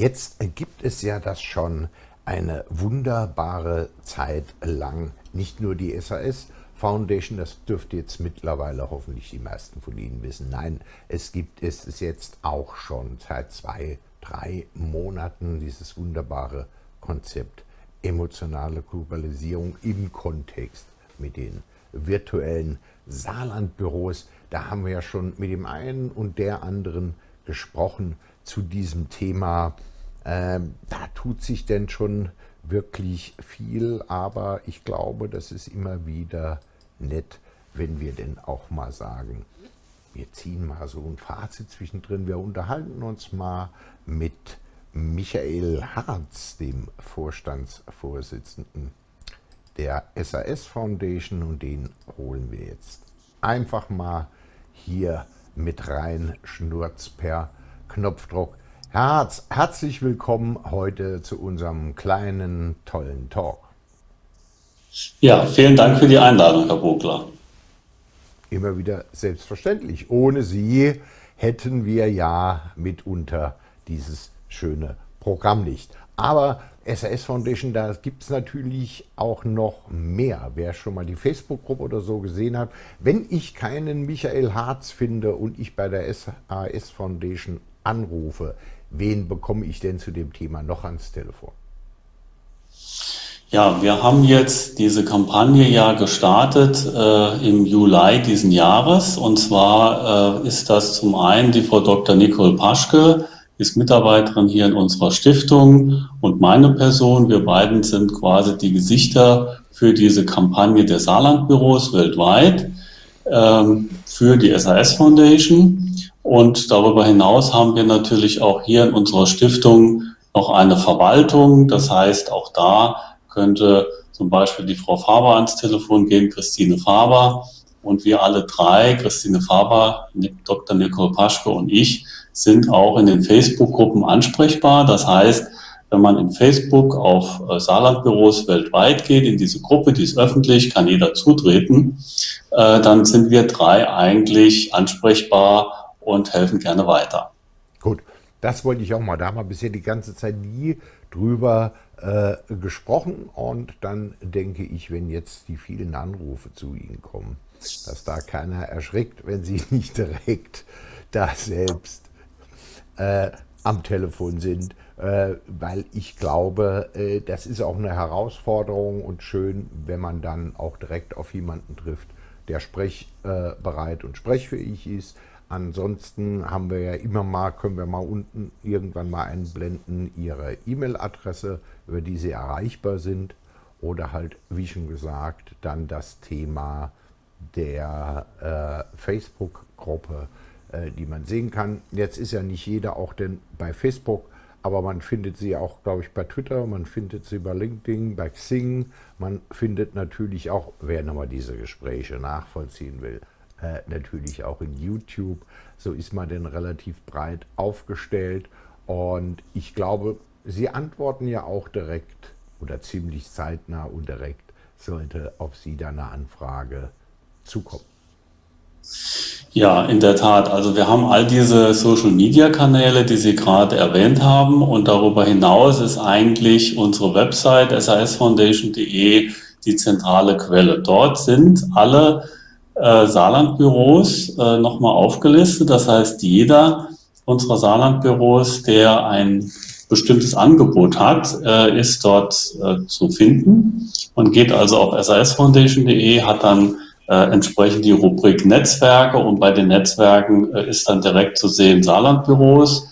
Jetzt gibt es ja das schon eine wunderbare Zeit lang. Nicht nur die SAS Foundation, das dürfte jetzt mittlerweile hoffentlich die meisten von Ihnen wissen. Nein, es gibt es jetzt auch schon seit zwei, drei Monaten dieses wunderbare Konzept emotionale Globalisierung im Kontext mit den virtuellen Saarlandbüros. Da haben wir ja schon mit dem einen und der anderen gesprochen zu diesem Thema. Ähm, da tut sich denn schon wirklich viel, aber ich glaube, das ist immer wieder nett, wenn wir denn auch mal sagen, wir ziehen mal so ein Fazit zwischendrin, wir unterhalten uns mal mit Michael Harz, dem Vorstandsvorsitzenden der SAS Foundation und den holen wir jetzt einfach mal hier mit rein, schnurz per Knopfdruck. Herr Harz, herzlich willkommen heute zu unserem kleinen, tollen Talk. Ja, vielen Dank für die Einladung, Herr Bogler. Immer wieder selbstverständlich. Ohne Sie hätten wir ja mitunter dieses schöne Programm nicht. Aber SAS Foundation, da gibt es natürlich auch noch mehr. Wer schon mal die Facebook-Gruppe oder so gesehen hat, wenn ich keinen Michael Harz finde und ich bei der SAS Foundation anrufe, wen bekomme ich denn zu dem Thema noch ans Telefon? Ja, wir haben jetzt diese Kampagne ja gestartet äh, im Juli diesen Jahres. Und zwar äh, ist das zum einen die Frau Dr. Nicole Paschke, ist Mitarbeiterin hier in unserer Stiftung und meine Person. Wir beiden sind quasi die Gesichter für diese Kampagne der Saarlandbüros weltweit ähm, für die SAS Foundation. Und darüber hinaus haben wir natürlich auch hier in unserer Stiftung noch eine Verwaltung. Das heißt, auch da könnte zum Beispiel die Frau Faber ans Telefon gehen, Christine Faber. Und wir alle drei, Christine Faber, Dr. Nicole Paschke und ich, sind auch in den Facebook-Gruppen ansprechbar. Das heißt, wenn man in Facebook auf äh, Saarlandbüros weltweit geht, in diese Gruppe, die ist öffentlich, kann jeder zutreten, äh, dann sind wir drei eigentlich ansprechbar und helfen gerne weiter. Gut, das wollte ich auch mal. Da haben wir bisher die ganze Zeit nie drüber äh, gesprochen. Und dann denke ich, wenn jetzt die vielen Anrufe zu Ihnen kommen, dass da keiner erschrickt, wenn Sie nicht direkt da selbst äh, am Telefon sind, äh, weil ich glaube, äh, das ist auch eine Herausforderung und schön, wenn man dann auch direkt auf jemanden trifft, der sprechbereit und sprechfähig ist. Ansonsten haben wir ja immer mal, können wir mal unten irgendwann mal einblenden, Ihre E-Mail-Adresse, über die Sie erreichbar sind. Oder halt, wie schon gesagt, dann das Thema der äh, Facebook-Gruppe äh, die man sehen kann. Jetzt ist ja nicht jeder auch denn bei Facebook, aber man findet sie auch, glaube ich, bei Twitter, man findet sie bei LinkedIn, bei Xing, man findet natürlich auch, wer nochmal diese Gespräche nachvollziehen will, äh, natürlich auch in YouTube. So ist man denn relativ breit aufgestellt und ich glaube, sie antworten ja auch direkt oder ziemlich zeitnah und direkt sollte auf Sie da eine Anfrage zukommen. Ja, in der Tat. Also wir haben all diese Social-Media-Kanäle, die Sie gerade erwähnt haben. Und darüber hinaus ist eigentlich unsere Website sasfoundation.de die zentrale Quelle. Dort sind alle äh, Saarlandbüros äh, nochmal aufgelistet. Das heißt, jeder unserer Saarlandbüros, der ein bestimmtes Angebot hat, äh, ist dort äh, zu finden. Man geht also auf sasfoundation.de, hat dann äh, entsprechend die Rubrik Netzwerke und bei den Netzwerken äh, ist dann direkt zu sehen Saarlandbüros.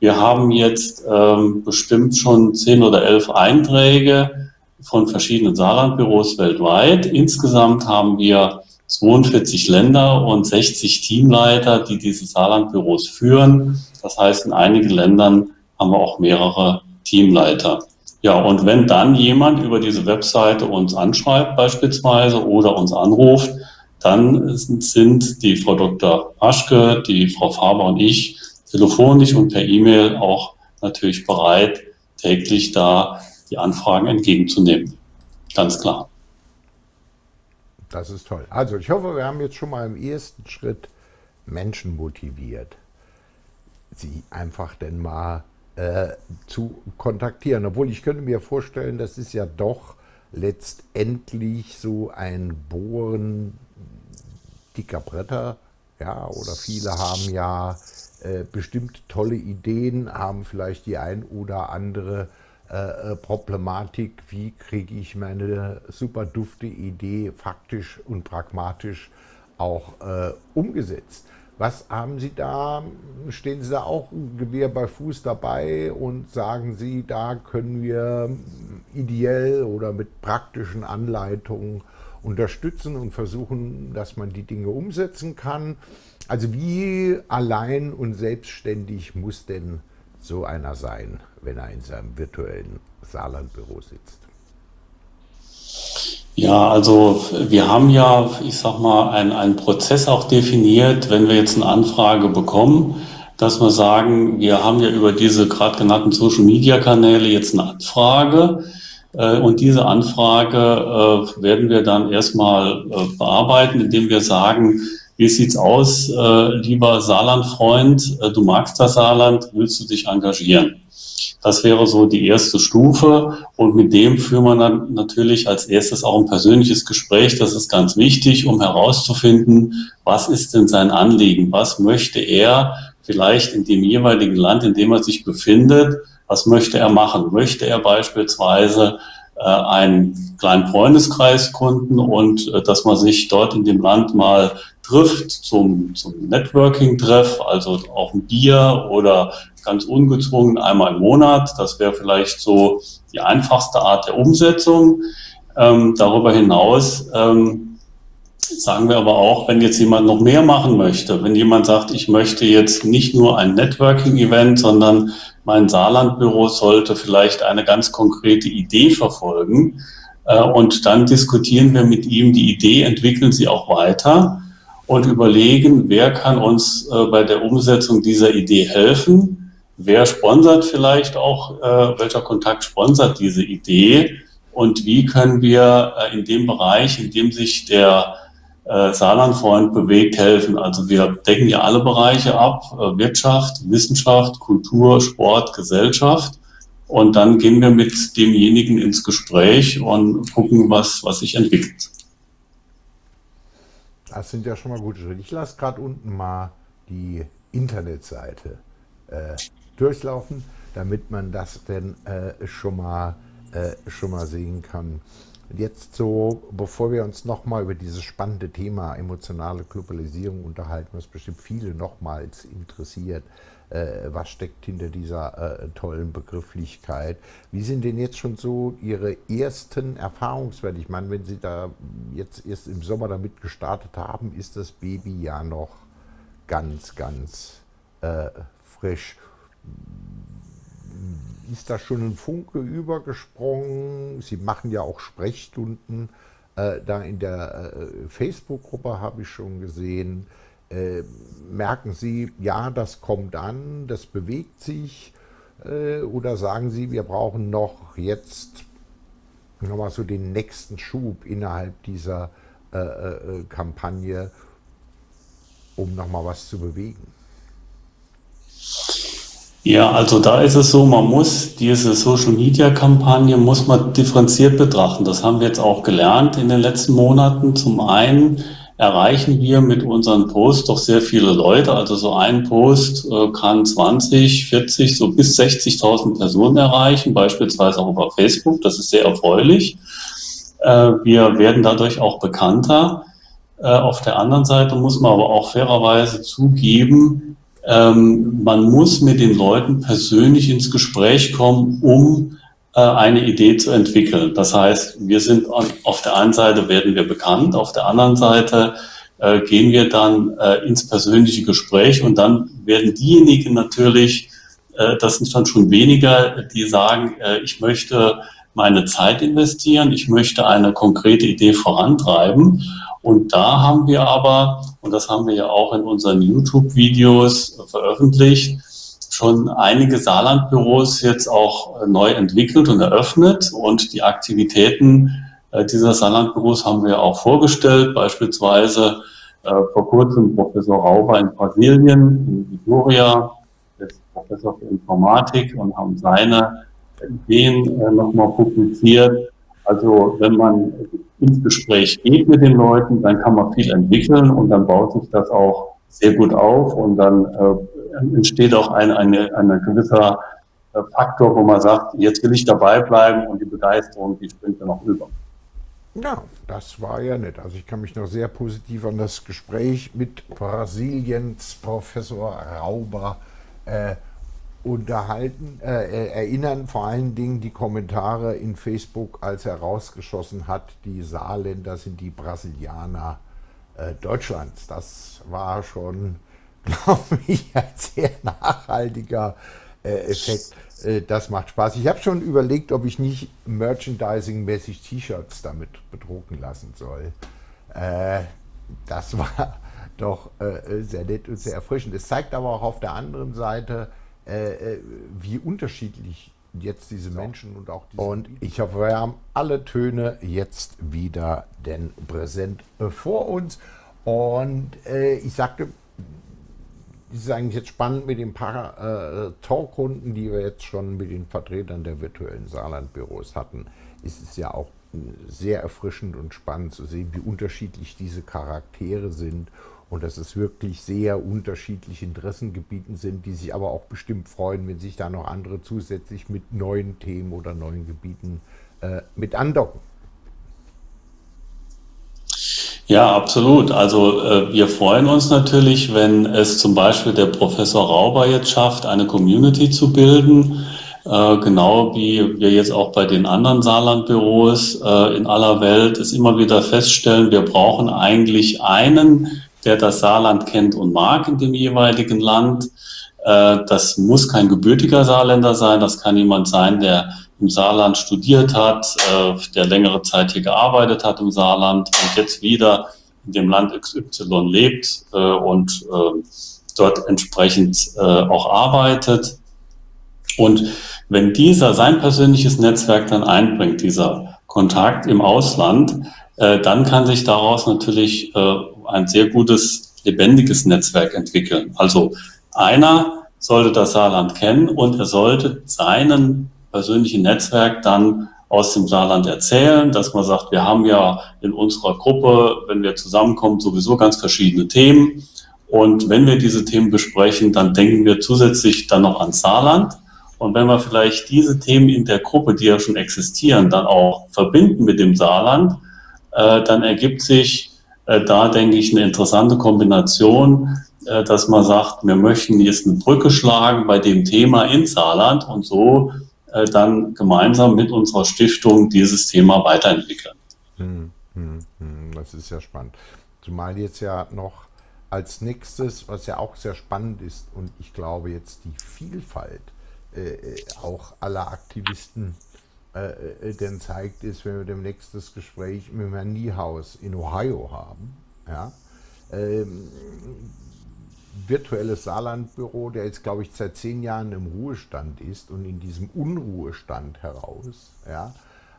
Wir haben jetzt ähm, bestimmt schon zehn oder elf Einträge von verschiedenen Saarlandbüros weltweit. Insgesamt haben wir 42 Länder und 60 Teamleiter, die diese Saarlandbüros führen. Das heißt, in einigen Ländern haben wir auch mehrere Teamleiter. Ja, und wenn dann jemand über diese Webseite uns anschreibt beispielsweise oder uns anruft, dann sind die Frau Dr. Aschke, die Frau Faber und ich telefonisch und per E-Mail auch natürlich bereit, täglich da die Anfragen entgegenzunehmen. Ganz klar. Das ist toll. Also ich hoffe, wir haben jetzt schon mal im ersten Schritt Menschen motiviert, sie einfach denn mal äh, zu kontaktieren. Obwohl ich könnte mir vorstellen, das ist ja doch letztendlich so ein Bohren dicker Bretter. Ja, oder viele haben ja äh, bestimmt tolle Ideen, haben vielleicht die ein oder andere äh, äh, Problematik, wie kriege ich meine super dufte Idee faktisch und pragmatisch auch äh, umgesetzt. Was haben Sie da? Stehen Sie da auch Gewehr bei Fuß dabei und sagen Sie, da können wir ideell oder mit praktischen Anleitungen unterstützen und versuchen, dass man die Dinge umsetzen kann? Also wie allein und selbstständig muss denn so einer sein, wenn er in seinem virtuellen Saarlandbüro sitzt? Ja, also wir haben ja, ich sag mal, einen, Prozess auch definiert, wenn wir jetzt eine Anfrage bekommen, dass wir sagen, wir haben ja über diese gerade genannten Social-Media-Kanäle jetzt eine Anfrage. Äh, und diese Anfrage äh, werden wir dann erstmal äh, bearbeiten, indem wir sagen, wie sieht's aus, lieber Saarland-Freund, du magst das Saarland, willst du dich engagieren? Das wäre so die erste Stufe. Und mit dem führen wir dann natürlich als erstes auch ein persönliches Gespräch. Das ist ganz wichtig, um herauszufinden, was ist denn sein Anliegen? Was möchte er vielleicht in dem jeweiligen Land, in dem er sich befindet, was möchte er machen? Möchte er beispielsweise äh, einen kleinen Freundeskreis gründen und äh, dass man sich dort in dem Land mal trifft zum, zum Networking-Treff, also auch ein Bier oder ganz ungezwungen einmal im Monat. Das wäre vielleicht so die einfachste Art der Umsetzung. Ähm, darüber hinaus ähm, sagen wir aber auch, wenn jetzt jemand noch mehr machen möchte, wenn jemand sagt, ich möchte jetzt nicht nur ein Networking-Event, sondern mein Saarlandbüro sollte vielleicht eine ganz konkrete Idee verfolgen. Äh, und dann diskutieren wir mit ihm die Idee, entwickeln sie auch weiter und überlegen, wer kann uns äh, bei der Umsetzung dieser Idee helfen wer sponsert vielleicht auch, äh, welcher Kontakt sponsert diese Idee und wie können wir äh, in dem Bereich, in dem sich der äh, Saarlandfreund bewegt, helfen. Also wir decken ja alle Bereiche ab, äh, Wirtschaft, Wissenschaft, Kultur, Sport, Gesellschaft. Und dann gehen wir mit demjenigen ins Gespräch und gucken, was, was sich entwickelt. Das sind ja schon mal gute Schritte. Ich lasse gerade unten mal die Internetseite äh, durchlaufen, damit man das denn äh, schon, mal, äh, schon mal sehen kann. Jetzt so, bevor wir uns nochmal über dieses spannende Thema emotionale Globalisierung unterhalten, was bestimmt viele nochmals interessiert, was steckt hinter dieser äh, tollen Begrifflichkeit. Wie sind denn jetzt schon so Ihre ersten Erfahrungswerte? Ich meine, wenn Sie da jetzt erst im Sommer damit gestartet haben, ist das Baby ja noch ganz, ganz äh, frisch ist da schon ein Funke übergesprungen. Sie machen ja auch Sprechstunden. Äh, da in der äh, Facebook-Gruppe habe ich schon gesehen. Äh, merken Sie, ja, das kommt an, das bewegt sich? Äh, oder sagen Sie, wir brauchen noch jetzt nochmal so den nächsten Schub innerhalb dieser äh, äh, Kampagne, um nochmal was zu bewegen? Ja, also da ist es so, man muss diese Social-Media-Kampagne muss man differenziert betrachten. Das haben wir jetzt auch gelernt in den letzten Monaten. Zum einen erreichen wir mit unseren Posts doch sehr viele Leute. Also so ein Post äh, kann 20, 40, so bis 60.000 Personen erreichen, beispielsweise auch über Facebook. Das ist sehr erfreulich. Äh, wir werden dadurch auch bekannter. Äh, auf der anderen Seite muss man aber auch fairerweise zugeben, ähm, man muss mit den Leuten persönlich ins Gespräch kommen, um eine Idee zu entwickeln. Das heißt, wir sind auf der einen Seite werden wir bekannt, auf der anderen Seite äh, gehen wir dann äh, ins persönliche Gespräch und dann werden diejenigen natürlich, äh, das sind dann schon weniger, die sagen, äh, ich möchte meine Zeit investieren, ich möchte eine konkrete Idee vorantreiben. Und da haben wir aber, und das haben wir ja auch in unseren YouTube-Videos veröffentlicht, schon einige Saarlandbüros jetzt auch neu entwickelt und eröffnet. Und die Aktivitäten äh, dieser Saarlandbüros haben wir auch vorgestellt, beispielsweise äh, vor kurzem Professor Rauber in Brasilien, in Vitória, Professor für Informatik und haben seine Ideen äh, nochmal publiziert. Also wenn man ins Gespräch geht mit den Leuten, dann kann man viel entwickeln und dann baut sich das auch sehr gut auf und dann äh, entsteht auch ein, eine, ein gewisser äh, Faktor, wo man sagt, jetzt will ich dabei bleiben und die Begeisterung, die springt dann auch über. Ja, das war ja nett. Also ich kann mich noch sehr positiv an das Gespräch mit Brasiliens Professor Rauber äh, unterhalten, äh, erinnern vor allen Dingen die Kommentare in Facebook, als er rausgeschossen hat, die Saarländer sind die Brasilianer äh, Deutschlands. Das war schon, glaube ich, ein sehr nachhaltiger äh, Effekt. Äh, das macht Spaß. Ich habe schon überlegt, ob ich nicht merchandising-mäßig T-Shirts damit bedrucken lassen soll. Äh, das war doch äh, sehr nett und sehr erfrischend. Es zeigt aber auch auf der anderen Seite, äh, äh, wie unterschiedlich jetzt diese Menschen und auch diese. Und ich hoffe, wir haben alle Töne jetzt wieder denn präsent äh, vor uns. Und äh, ich sagte, ist eigentlich jetzt spannend mit den paar äh, Talkrunden, die wir jetzt schon mit den Vertretern der virtuellen Saarlandbüros hatten. Ist es ja auch sehr erfrischend und spannend zu sehen, wie unterschiedlich diese Charaktere sind und dass es wirklich sehr unterschiedliche Interessengebieten sind, die sich aber auch bestimmt freuen, wenn sich da noch andere zusätzlich mit neuen Themen oder neuen Gebieten äh, mit andocken. Ja, absolut. Also äh, wir freuen uns natürlich, wenn es zum Beispiel der Professor Rauber jetzt schafft, eine Community zu bilden, äh, genau wie wir jetzt auch bei den anderen Saarlandbüros äh, in aller Welt es immer wieder feststellen, wir brauchen eigentlich einen der das Saarland kennt und mag in dem jeweiligen Land. Äh, das muss kein gebürtiger Saarländer sein, das kann jemand sein, der im Saarland studiert hat, äh, der längere Zeit hier gearbeitet hat im Saarland und jetzt wieder in dem Land XY lebt äh, und dort entsprechend auch arbeitet. Und wenn dieser sein persönliches Netzwerk dann einbringt, dieser Kontakt im Ausland, dann kann sich daraus natürlich ein sehr gutes, lebendiges Netzwerk entwickeln. Also einer sollte das Saarland kennen und er sollte seinen persönlichen Netzwerk dann aus dem Saarland erzählen, dass man sagt, wir haben ja in unserer Gruppe, wenn wir zusammenkommen, sowieso ganz verschiedene Themen. Und wenn wir diese Themen besprechen, dann denken wir zusätzlich dann noch an Saarland. Und wenn wir vielleicht diese Themen in der Gruppe, die ja schon existieren, dann auch verbinden mit dem Saarland, äh, dann ergibt sich äh, da denke ich eine interessante Kombination, äh, dass man sagt, wir möchten jetzt eine Brücke schlagen bei dem Thema in Saarland und so äh, dann gemeinsam mit unserer Stiftung dieses Thema weiterentwickeln. Hm, hm, hm, das ist ja spannend. Zumal jetzt ja noch als nächstes, was ja auch sehr spannend ist und ich glaube jetzt die Vielfalt äh, auch aller Aktivisten äh, äh, denn zeigt, ist, wenn wir demnächst das Gespräch mit Herrn Niehaus in Ohio haben. Ja, ähm, virtuelles Saarlandbüro, der jetzt, glaube ich, seit zehn Jahren im Ruhestand ist und in diesem Unruhestand heraus, ja,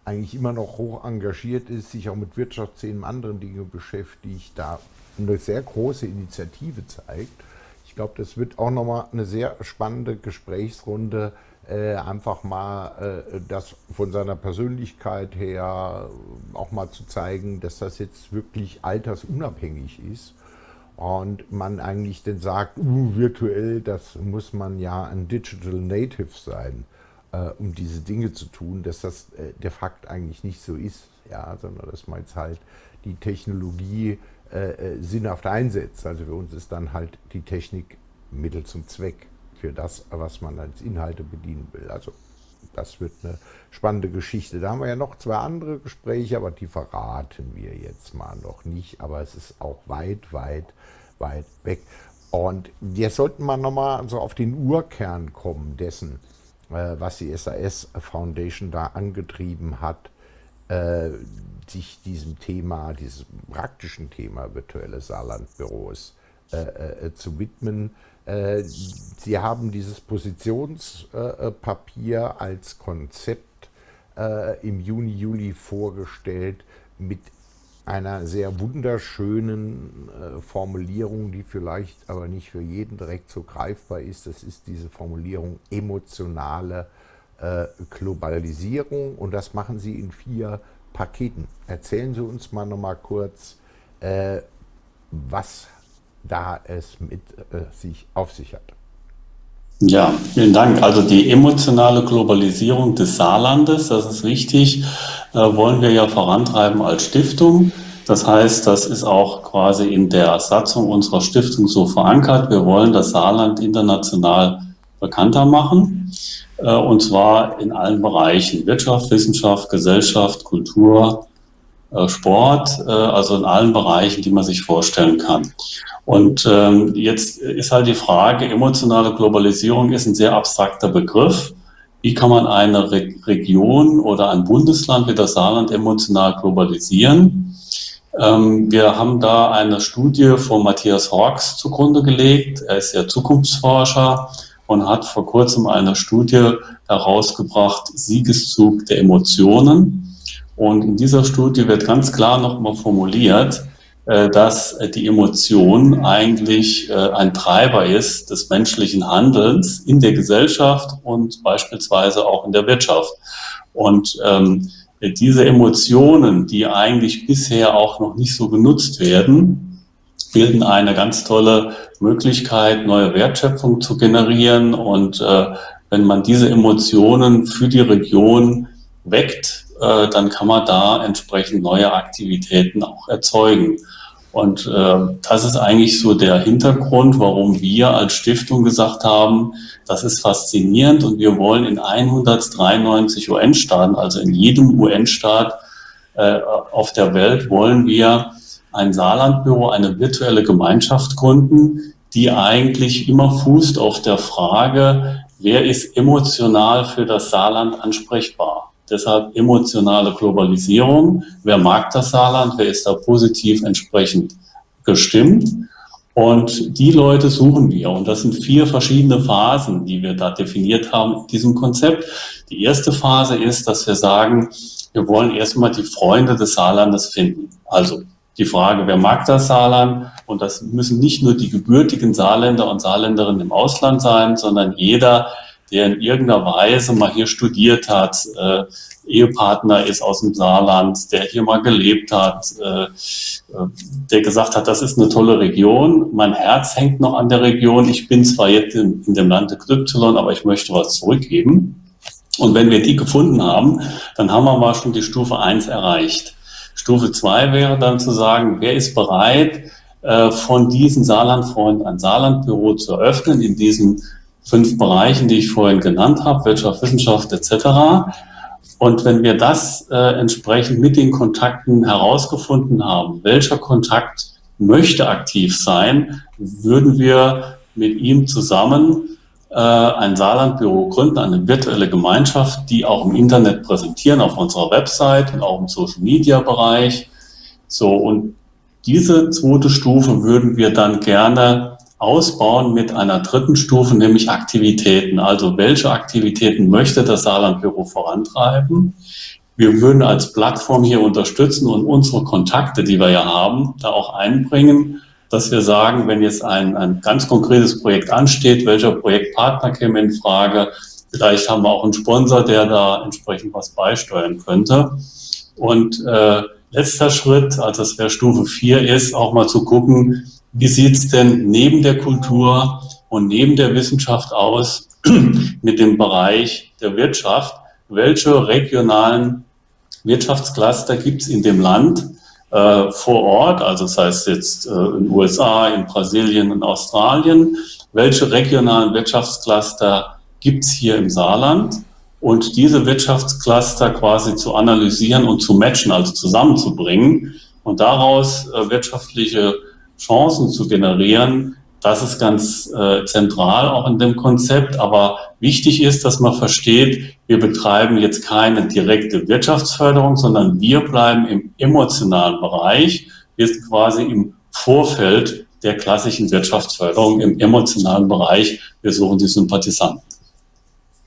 eigentlich immer noch hoch engagiert ist, sich auch mit Wirtschaftsthemen, anderen Dingen beschäftigt, da eine sehr große Initiative zeigt. Ich glaube, das wird auch nochmal eine sehr spannende Gesprächsrunde äh, einfach mal äh, das von seiner Persönlichkeit her auch mal zu zeigen, dass das jetzt wirklich altersunabhängig ist und man eigentlich dann sagt, uh, virtuell, das muss man ja ein Digital Native sein, äh, um diese Dinge zu tun, dass das äh, de facto eigentlich nicht so ist, ja, sondern dass man jetzt halt die Technologie äh, äh, sinnhaft einsetzt. Also für uns ist dann halt die Technik Mittel zum Zweck für das, was man als Inhalte bedienen will. Also das wird eine spannende Geschichte. Da haben wir ja noch zwei andere Gespräche, aber die verraten wir jetzt mal noch nicht. Aber es ist auch weit, weit, weit weg. Und jetzt sollten wir nochmal so auf den Urkern kommen dessen, äh, was die SAS Foundation da angetrieben hat, äh, sich diesem Thema, diesem praktischen Thema virtuelle Saarlandbüros äh, zu widmen. Äh, Sie haben dieses Positionspapier als Konzept äh, im Juni, Juli vorgestellt mit einer sehr wunderschönen äh, Formulierung, die vielleicht aber nicht für jeden direkt so greifbar ist. Das ist diese Formulierung emotionale äh, Globalisierung und das machen Sie in vier Paketen. Erzählen Sie uns mal noch mal kurz, äh, was da es mit äh, sich auf sich hat. Ja, vielen Dank. Also die emotionale Globalisierung des Saarlandes, das ist wichtig, äh, wollen wir ja vorantreiben als Stiftung. Das heißt, das ist auch quasi in der Satzung unserer Stiftung so verankert. Wir wollen das Saarland international bekannter machen. Äh, und zwar in allen Bereichen. Wirtschaft, Wissenschaft, Gesellschaft, Kultur, Sport, äh, also in allen Bereichen, die man sich vorstellen kann. Und ähm, jetzt ist halt die Frage, emotionale Globalisierung ist ein sehr abstrakter Begriff. Wie kann man eine Re Region oder ein Bundesland wie das Saarland emotional globalisieren? Ähm, wir haben da eine Studie von Matthias Horks zugrunde gelegt. Er ist ja Zukunftsforscher und hat vor kurzem eine Studie herausgebracht, Siegeszug der Emotionen. Und in dieser Studie wird ganz klar nochmal formuliert, äh, dass die Emotion eigentlich äh, ein Treiber ist des menschlichen Handelns in der Gesellschaft und beispielsweise auch in der Wirtschaft. Und ähm, diese Emotionen, die eigentlich bisher auch noch nicht so genutzt werden, bilden eine ganz tolle Möglichkeit, neue Wertschöpfung zu generieren. Und äh, wenn man diese Emotionen für die Region weckt, äh, dann kann man da entsprechend neue Aktivitäten auch erzeugen. Und äh, das ist eigentlich so der Hintergrund, warum wir als Stiftung gesagt haben, das ist faszinierend und wir wollen in 193 UN-Staaten, also in jedem UN-Staat äh, auf der Welt, wollen wir ein Saarlandbüro, eine virtuelle Gemeinschaft gründen, die eigentlich immer fußt auf der Frage, wer ist emotional für das Saarland ansprechbar? Deshalb emotionale Globalisierung. Wer mag das Saarland? Wer ist da positiv entsprechend gestimmt? Und die Leute suchen wir. Und das sind vier verschiedene Phasen, die wir da definiert haben in diesem Konzept. Die erste Phase ist, dass wir sagen, wir wollen erstmal die Freunde des Saarlandes finden. Also die Frage, wer mag das Saarland? Und das müssen nicht nur die gebürtigen Saarländer und Saarländerinnen im Ausland sein, sondern jeder, der in irgendeiner Weise mal hier studiert hat, äh, Ehepartner ist aus dem Saarland, der hier mal gelebt hat, äh, äh, der gesagt hat, das ist eine tolle Region, mein Herz hängt noch an der Region, ich bin zwar jetzt in, in dem Land Y, aber ich möchte was zurückgeben. Und wenn wir die gefunden haben, dann haben wir mal schon die Stufe 1 erreicht. Stufe 2 wäre dann zu sagen, wer ist bereit, äh, von diesen Saarlandfreunden ein Saarlandbüro zu eröffnen, in diesen fünf Bereichen, die ich vorhin genannt habe, Wirtschaft, Wissenschaft etc. Und wenn wir das äh, entsprechend mit den Kontakten herausgefunden haben, welcher Kontakt möchte aktiv sein, würden wir mit ihm zusammen äh, ein Saarlandbüro gründen, eine virtuelle Gemeinschaft, die auch im Internet präsentieren, auf unserer Website und auch im Social-Media-Bereich. So, und diese zweite Stufe würden wir dann gerne ausbauen mit einer dritten Stufe, nämlich Aktivitäten. Also welche Aktivitäten möchte das Saarlandbüro vorantreiben? Wir würden als Plattform hier unterstützen und unsere Kontakte, die wir ja haben, da auch einbringen, dass wir sagen, wenn jetzt ein, ein ganz konkretes Projekt ansteht, welcher Projektpartner käme in Frage, vielleicht haben wir auch einen Sponsor, der da entsprechend was beisteuern könnte. Und äh, letzter Schritt, also das wäre Stufe 4, ist auch mal zu gucken, wie sieht es denn neben der Kultur und neben der Wissenschaft aus mit dem Bereich der Wirtschaft? Welche regionalen Wirtschaftscluster gibt es in dem Land äh, vor Ort, also das heißt jetzt äh, in den USA, in Brasilien, in Australien? Welche regionalen Wirtschaftscluster gibt es hier im Saarland? Und diese Wirtschaftscluster quasi zu analysieren und zu matchen, also zusammenzubringen und daraus äh, wirtschaftliche Chancen zu generieren, das ist ganz äh, zentral auch in dem Konzept. Aber wichtig ist, dass man versteht, wir betreiben jetzt keine direkte Wirtschaftsförderung, sondern wir bleiben im emotionalen Bereich. Wir sind quasi im Vorfeld der klassischen Wirtschaftsförderung, im emotionalen Bereich. Wir suchen die Sympathisanten.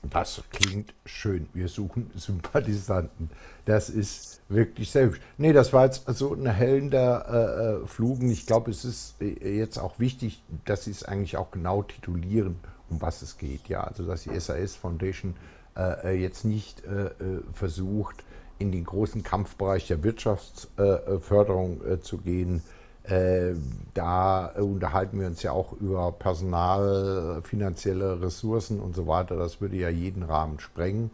Das klingt schön. Wir suchen Sympathisanten. Das ist wirklich hübsch. Nee, das war jetzt so ein hellender äh, äh Flugen. Ich glaube, es ist äh, jetzt auch wichtig, dass Sie es eigentlich auch genau titulieren, um was es geht. Ja, also dass die SAS Foundation äh, äh jetzt nicht äh, versucht, in den großen Kampfbereich der Wirtschaftsförderung zu gehen, da unterhalten wir uns ja auch über Personal, finanzielle Ressourcen und so weiter. Das würde ja jeden Rahmen sprengen.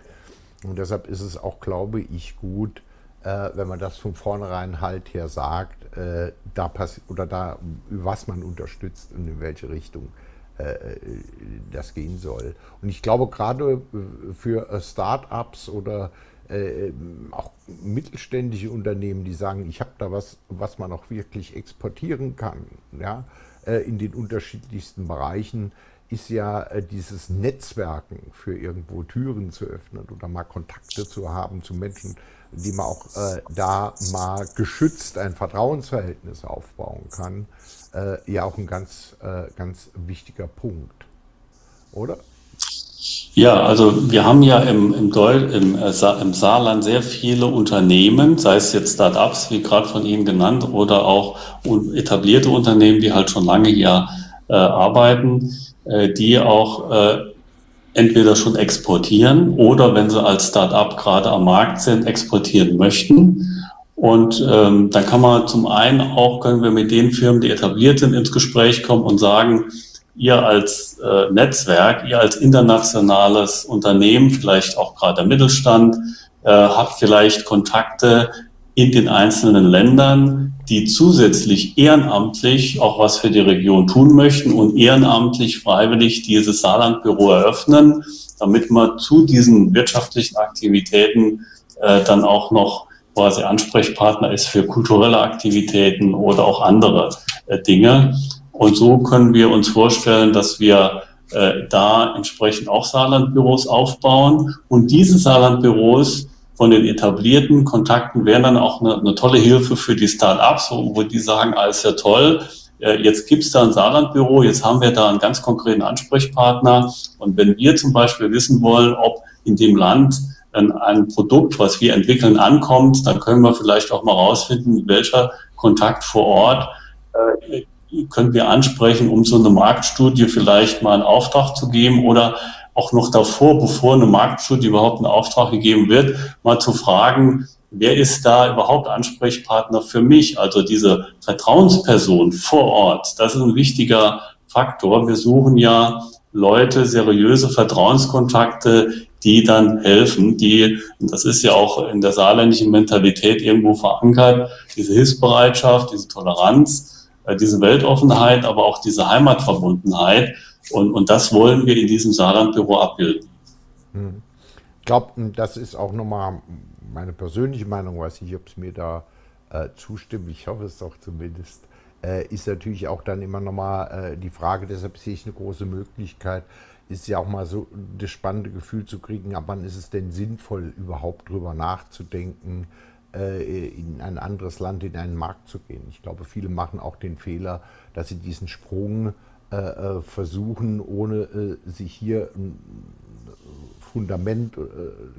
Und deshalb ist es auch, glaube ich, gut, äh, wenn man das von vornherein halt her sagt, äh, da oder da, was man unterstützt und in welche Richtung äh, das gehen soll. Und ich glaube, gerade für Start-ups oder äh, auch mittelständische Unternehmen, die sagen, ich habe da was, was man auch wirklich exportieren kann, ja, äh, in den unterschiedlichsten Bereichen, ist ja äh, dieses Netzwerken für irgendwo Türen zu öffnen oder mal Kontakte zu haben zu Menschen, die man auch äh, da mal geschützt ein Vertrauensverhältnis aufbauen kann, äh, ja auch ein ganz, äh, ganz wichtiger Punkt, oder? Ja, also wir haben ja im, im, Deut im, äh, Sa im Saarland sehr viele Unternehmen, sei es jetzt Start-ups, wie gerade von Ihnen genannt, oder auch etablierte Unternehmen, die halt schon lange hier äh, arbeiten, die auch äh, entweder schon exportieren oder wenn sie als Start-up gerade am Markt sind, exportieren möchten. Und ähm, dann kann man zum einen auch, können wir mit den Firmen, die etabliert sind, ins Gespräch kommen und sagen, ihr als äh, Netzwerk, ihr als internationales Unternehmen, vielleicht auch gerade der Mittelstand, äh, habt vielleicht Kontakte in den einzelnen Ländern, die zusätzlich ehrenamtlich auch was für die Region tun möchten und ehrenamtlich freiwillig dieses Saarlandbüro eröffnen, damit man zu diesen wirtschaftlichen Aktivitäten äh, dann auch noch quasi Ansprechpartner ist für kulturelle Aktivitäten oder auch andere äh, Dinge. Und so können wir uns vorstellen, dass wir äh, da entsprechend auch Saarlandbüros aufbauen. Und diese Saarlandbüros von den etablierten Kontakten wären dann auch eine, eine tolle Hilfe für die Start-ups, wo, die sagen, alles ja toll, äh, jetzt gibt's da ein Saarlandbüro, jetzt haben wir da einen ganz konkreten Ansprechpartner. Und wenn wir zum Beispiel wissen wollen, ob in dem Land ein, ein Produkt, was wir entwickeln, ankommt, dann können wir vielleicht auch mal rausfinden, welcher Kontakt vor Ort äh, können wir ansprechen, um so eine Marktstudie vielleicht mal einen Auftrag zu geben oder auch noch davor, bevor eine Marktstudie überhaupt in Auftrag gegeben wird, mal zu fragen, wer ist da überhaupt Ansprechpartner für mich? Also diese Vertrauensperson vor Ort, das ist ein wichtiger Faktor. Wir suchen ja Leute, seriöse Vertrauenskontakte, die dann helfen, die, und das ist ja auch in der saarländischen Mentalität irgendwo verankert, diese Hilfsbereitschaft, diese Toleranz, äh, diese Weltoffenheit, aber auch diese Heimatverbundenheit. Und, und das wollen wir in diesem Saarlandbüro abbilden. Hm. Ich glaube, das ist auch nochmal meine persönliche Meinung, weiß ich, ob es mir da äh, zustimmt, ich hoffe es doch zumindest, äh, ist natürlich auch dann immer nochmal äh, die Frage, deshalb sehe ich eine große Möglichkeit, ist ja auch mal so das spannende Gefühl zu kriegen, ab wann ist es denn sinnvoll, überhaupt drüber nachzudenken, äh, in ein anderes Land, in einen Markt zu gehen. Ich glaube, viele machen auch den Fehler, dass sie diesen Sprung versuchen, ohne äh, sich hier ein Fundament äh,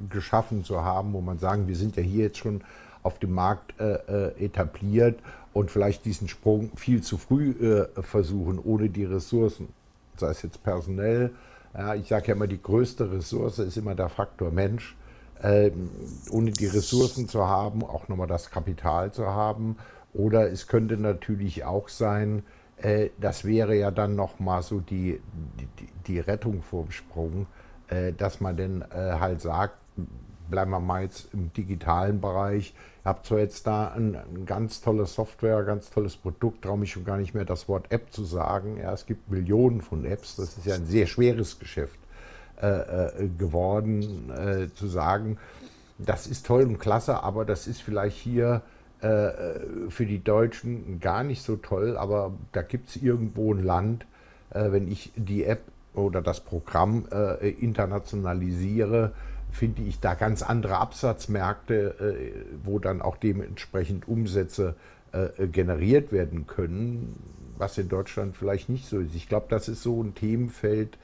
geschaffen zu haben, wo man sagen, wir sind ja hier jetzt schon auf dem Markt äh, etabliert und vielleicht diesen Sprung viel zu früh versuchen, ohne die Ressourcen, sei es jetzt personell. Ja, ich sage ja immer, die größte Ressource ist immer der Faktor Mensch ähm, ohne die Ressourcen zu haben, auch nochmal das Kapital zu haben. Oder es könnte natürlich auch sein, äh, das wäre ja dann nochmal so die, die, die Rettung vorm Sprung, äh, dass man dann äh, halt sagt, bleiben wir mal jetzt im digitalen Bereich. Ihr habt zwar jetzt da ein, ein ganz tolle Software, ganz tolles Produkt, traue mich schon gar nicht mehr das Wort App zu sagen. Ja, es gibt Millionen von Apps, das ist ja ein sehr schweres Geschäft. Äh, äh, geworden, äh, zu sagen, das ist toll und klasse, aber das ist vielleicht hier für die Deutschen gar nicht so toll, aber da gibt es irgendwo ein Land, äh, wenn ich die App oder das Programm äh, internationalisiere, finde ich da ganz andere Absatzmärkte, wo dann auch dementsprechend Umsätze generiert werden können, was in Deutschland vielleicht nicht so ist. Ich glaube, das ist so ein Themenfeld,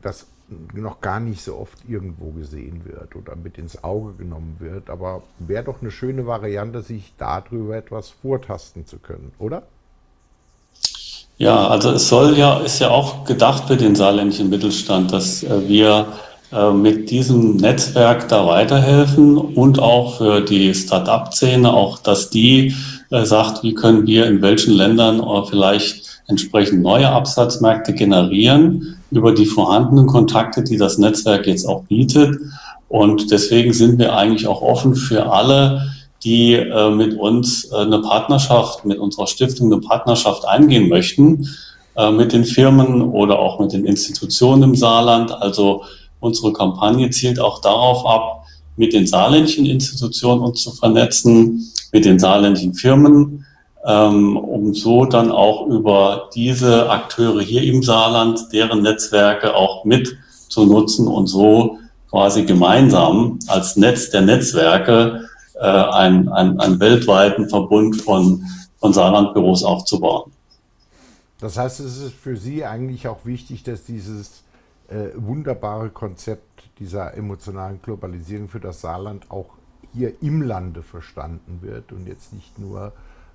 das noch gar nicht so oft irgendwo gesehen wird oder mit ins Auge genommen wird. Aber wäre doch eine schöne Variante, sich darüber etwas vortasten zu können, oder? Ja, also es soll ja, ist ja auch gedacht für den saarländischen Mittelstand, dass äh, wir äh, mit diesem Netzwerk da weiterhelfen und auch für die Start-up-Szene, auch dass die äh, sagt, wie können wir in welchen Ländern vielleicht entsprechend neue Absatzmärkte generieren über die vorhandenen Kontakte, die das Netzwerk jetzt auch bietet. Und deswegen sind wir eigentlich auch offen für alle, die äh, mit uns äh, eine Partnerschaft, mit unserer Stiftung eine Partnerschaft eingehen möchten, äh, mit den Firmen oder auch mit den Institutionen im Saarland. Also unsere Kampagne zielt auch darauf ab, mit den saarländischen Institutionen uns zu vernetzen, mit den saarländischen Firmen, um so dann auch über diese Akteure hier im Saarland, deren Netzwerke auch mit zu nutzen und so quasi gemeinsam als Netz der Netzwerke äh, einen, einen, einen weltweiten Verbund von, von Saarlandbüros aufzubauen. Das heißt, es ist für Sie eigentlich auch wichtig, dass dieses äh, wunderbare Konzept dieser emotionalen Globalisierung für das Saarland auch hier im Lande verstanden wird und jetzt nicht nur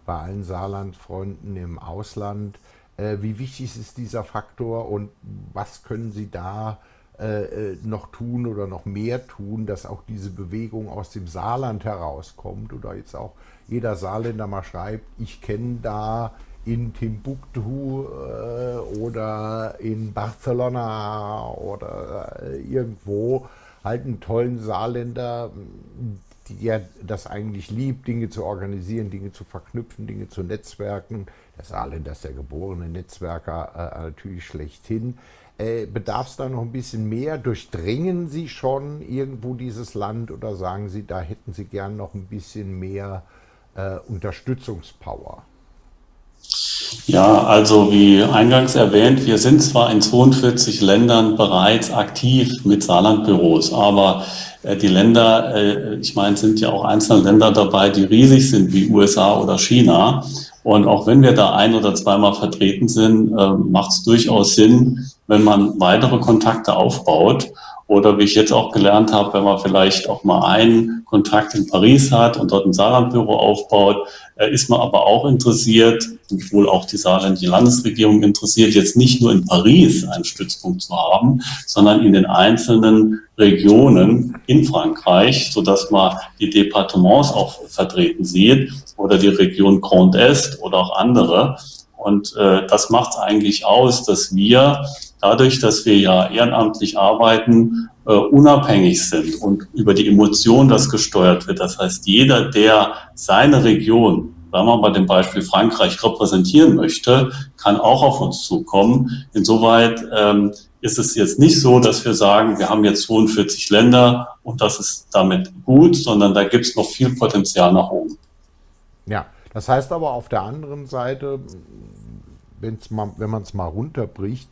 bei allen Saarland-Freunden im Ausland. Äh, wie wichtig ist dieser Faktor und was können Sie da äh, äh, noch tun oder noch mehr tun, dass auch diese Bewegung aus dem Saarland herauskommt oder jetzt auch jeder Saarländer mal schreibt, ich kenne da in Timbuktu oder in Barcelona oder irgendwo halt einen tollen Saarländer, die ja das eigentlich liebt, Dinge zu organisieren, Dinge zu verknüpfen, Dinge zu netzwerken. Der Saarländer ist der geborene Netzwerker äh, natürlich schlechthin. Äh, Bedarf es da noch ein bisschen mehr? Durchdringen Sie schon irgendwo dieses Land oder sagen Sie, da hätten Sie gern noch ein bisschen mehr äh, Unterstützungspower? Ja, also wie eingangs erwähnt, wir sind zwar in 42 Ländern bereits aktiv mit Saarlandbüros, aber die Länder, äh, ich meine, sind ja auch einzelne Länder dabei, die riesig sind wie USA oder China. Und auch wenn wir da ein oder zweimal vertreten sind, äh, macht es durchaus Sinn, wenn man weitere Kontakte aufbaut. Oder wie ich jetzt auch gelernt habe, wenn man vielleicht auch mal einen Kontakt in Paris hat und dort ein Saarlandbüro aufbaut, äh, ist man aber auch interessiert, und wohl auch die saarländische Landesregierung interessiert, jetzt nicht nur in Paris einen Stützpunkt zu haben, sondern in den einzelnen Regionen in Frankreich, so dass man die Departements auch vertreten sieht oder die Region Grand Est oder auch andere. Und äh, das macht es eigentlich aus, dass wir dadurch, dass wir ja ehrenamtlich arbeiten, äh, unabhängig sind und über die Emotion das gesteuert wird. Das heißt, jeder, der seine Region, wir mal bei dem Beispiel Frankreich, repräsentieren möchte, kann auch auf uns zukommen. Insoweit ähm, ist es jetzt nicht so, dass wir sagen, wir haben jetzt 42 Länder und das ist damit gut, sondern da gibt es noch viel Potenzial nach oben. Ja, das heißt aber auf der anderen Seite, wenn's mal, wenn man es mal runterbricht,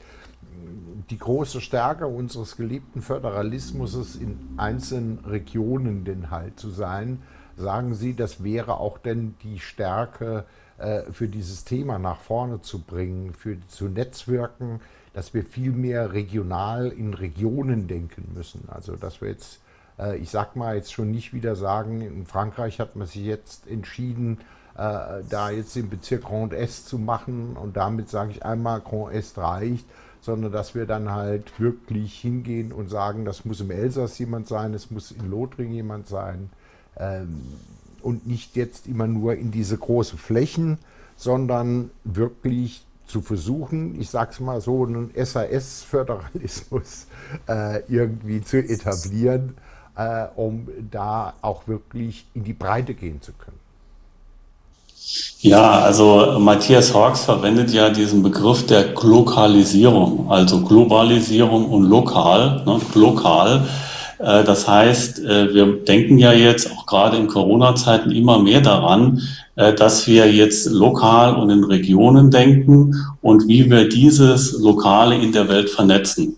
die große Stärke unseres geliebten Föderalismus in einzelnen Regionen denn halt zu sein. Sagen Sie, das wäre auch denn die Stärke äh, für dieses Thema nach vorne zu bringen, für zu netzwerken, dass wir viel mehr regional in Regionen denken müssen. Also dass wir jetzt, äh, ich sag mal jetzt schon nicht wieder sagen, in Frankreich hat man sich jetzt entschieden, äh, da jetzt den Bezirk Grand Est zu machen und damit sage ich einmal, Grand Est reicht, sondern dass wir dann halt wirklich hingehen und sagen, das muss im Elsass jemand sein, es muss in Lothringen jemand sein ähm, und nicht jetzt immer nur in diese großen Flächen, sondern wirklich zu versuchen, ich sage es mal so, einen SAS-Föderalismus äh, irgendwie zu etablieren, äh, um da auch wirklich in die Breite gehen zu können. Ja, also Matthias Hawks verwendet ja diesen Begriff der Glokalisierung, also Globalisierung und lokal, ne, lokal. Äh, das heißt, äh, wir denken ja jetzt auch gerade in Corona-Zeiten immer mehr daran, äh, dass wir jetzt lokal und in Regionen denken und wie wir dieses Lokale in der Welt vernetzen.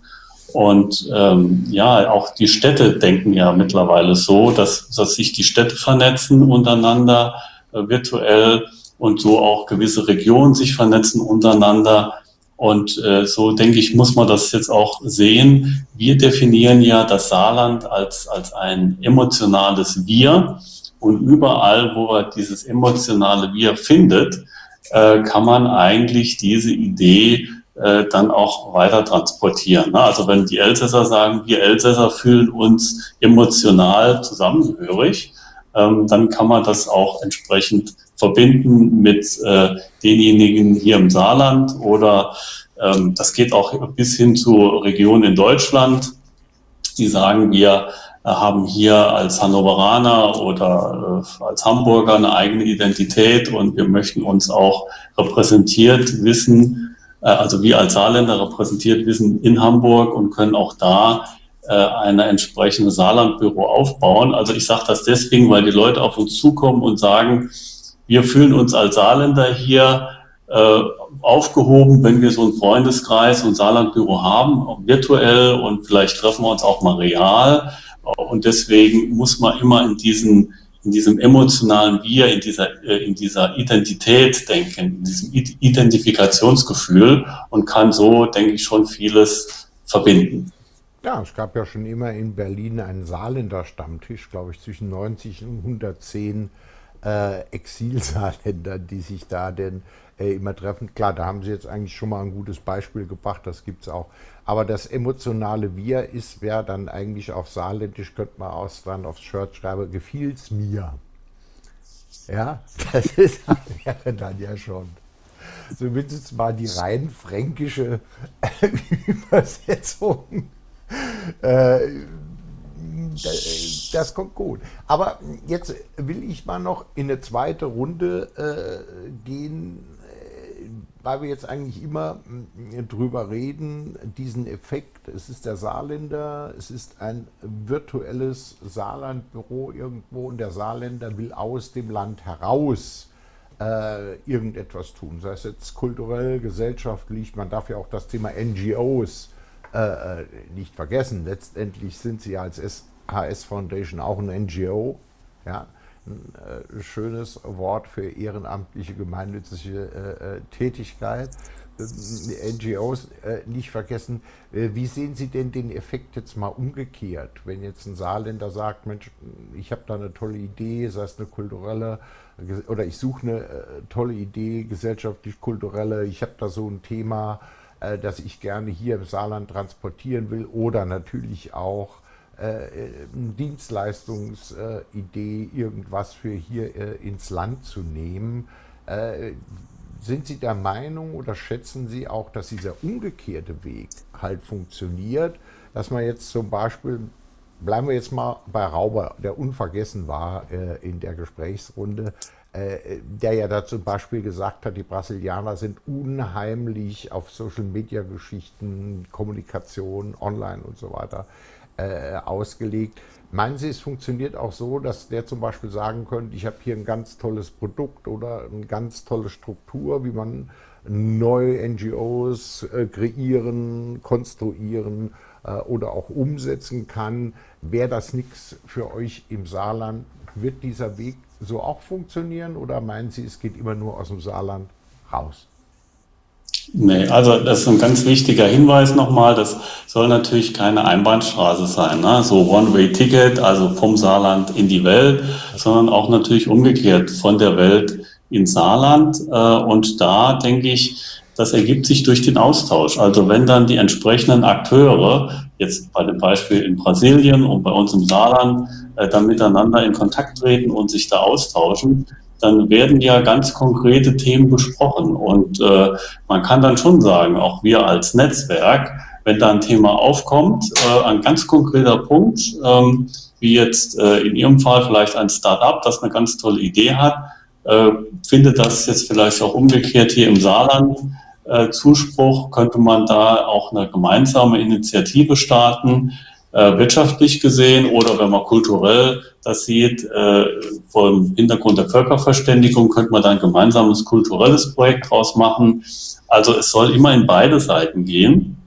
Und ähm, ja, auch die Städte denken ja mittlerweile so, dass, dass sich die Städte vernetzen untereinander virtuell und so auch gewisse Regionen sich vernetzen untereinander. Und äh, so denke ich, muss man das jetzt auch sehen. Wir definieren ja das Saarland als, als ein emotionales Wir. Und überall, wo er dieses emotionale Wir findet, äh, kann man eigentlich diese Idee äh, dann auch weiter transportieren. Ne? Also wenn die Elsässer sagen, wir Elsässer fühlen uns emotional zusammengehörig, ähm, dann kann man das auch entsprechend verbinden mit äh, denjenigen hier im Saarland oder ähm, das geht auch bis hin zu Regionen in Deutschland, die sagen, wir äh, haben hier als Hannoveraner oder äh, als Hamburger eine eigene Identität und wir möchten uns auch repräsentiert wissen, äh, also wir als Saarländer repräsentiert wissen in Hamburg und können auch da äh, eine entsprechende Saarlandbüro aufbauen. Also ich sage das deswegen, weil die Leute auf uns zukommen und sagen, wir fühlen uns als Saarländer hier äh, aufgehoben, wenn wir so einen Freundeskreis und Saarlandbüro haben, auch virtuell und vielleicht treffen wir uns auch mal real. Und deswegen muss man immer in diesen in diesem emotionalen Wir, in dieser, äh, in dieser Identität denken, in diesem Identifikationsgefühl und kann so, denke ich, schon vieles verbinden. Ja, es gab ja schon immer in Berlin einen Saarländer Stammtisch, glaube ich, zwischen 90 und 110 äh, Exilsaarländer, die sich da denn äh, immer treffen. Klar, da haben Sie jetzt eigentlich schon mal ein gutes Beispiel gebracht, das gibt es auch. Aber das emotionale Wir ist, wer dann eigentlich auf Saarländisch, könnte man aus dann aufs Shirt schreiben, gefiel's mir. Ja, das ist, wäre dann ja schon zumindest mal die rein fränkische Übersetzung. Äh, das kommt gut. Aber jetzt will ich mal noch in eine zweite Runde äh, gehen, äh, weil wir jetzt eigentlich immer drüber reden, diesen Effekt. Es ist der Saarländer, es ist ein virtuelles Saarlandbüro irgendwo und der Saarländer will aus dem Land heraus äh, irgendetwas tun, sei es jetzt kulturell, gesellschaftlich, man darf ja auch das Thema NGOs äh, nicht vergessen. Letztendlich sind sie als HS Foundation auch ein NGO. Ja, ein äh, schönes Wort für ehrenamtliche gemeinnützige äh, äh Tätigkeit. Äh, NGOs äh, nicht vergessen. wie sehen Sie denn den Effekt jetzt mal umgekehrt, wenn jetzt ein Saarländer sagt, Mensch, ich habe da eine tolle Idee, sei es eine kulturelle oder ich suche eine tolle Idee, gesellschaftlich-kulturelle, ich habe da so ein Thema, das ich gerne hier im Saarland transportieren will oder natürlich auch äh, Dienstleistungsidee, irgendwas für hier äh, ins Land zu nehmen. Äh, sind Sie der Meinung oder schätzen Sie auch, dass dieser umgekehrte Weg halt funktioniert, dass man jetzt zum Beispiel, bleiben wir jetzt mal bei Rauber, der unvergessen war äh, in der Gesprächsrunde, äh, der ja da zum Beispiel gesagt hat, die Brasilianer sind unheimlich auf Social-Media-Geschichten, Kommunikation, online und so weiter äh, ausgelegt. Meinen Sie, es funktioniert auch so, dass der zum Beispiel sagen könnte, ich habe hier ein ganz tolles Produkt oder eine ganz tolle Struktur, wie man neue NGOs äh, kreieren, konstruieren äh, oder auch umsetzen kann. Wäre das nichts für euch im Saarland? Wird dieser Weg so auch funktionieren oder meinen Sie, es geht immer nur aus dem Saarland raus? Nee, also das ist ein ganz wichtiger Hinweis nochmal. Das soll natürlich keine Einbahnstraße sein, ne? so One-Way-Ticket, also vom Saarland in die Welt, sondern auch natürlich umgekehrt von der Welt ins Saarland. Äh, und da denke ich, das ergibt sich durch den Austausch. Also wenn dann die entsprechenden Akteure, jetzt bei dem Beispiel in Brasilien und bei uns im Saarland, äh, dann miteinander in Kontakt treten und sich da austauschen, dann werden ja ganz konkrete Themen besprochen. Und äh, man kann dann schon sagen, auch wir als Netzwerk, wenn da ein Thema aufkommt, äh, ein ganz konkreter Punkt, ähm, wie jetzt äh, in Ihrem Fall vielleicht ein Startup, das eine ganz tolle Idee hat, äh, findet das jetzt vielleicht auch umgekehrt hier im Saarland äh, Zuspruch, könnte man da auch eine gemeinsame Initiative starten, äh, wirtschaftlich gesehen oder wenn man kulturell das sieht, äh, vor dem Hintergrund der Völkerverständigung könnte man da ein gemeinsames kulturelles Projekt draus machen. Also es soll immer in beide Seiten gehen.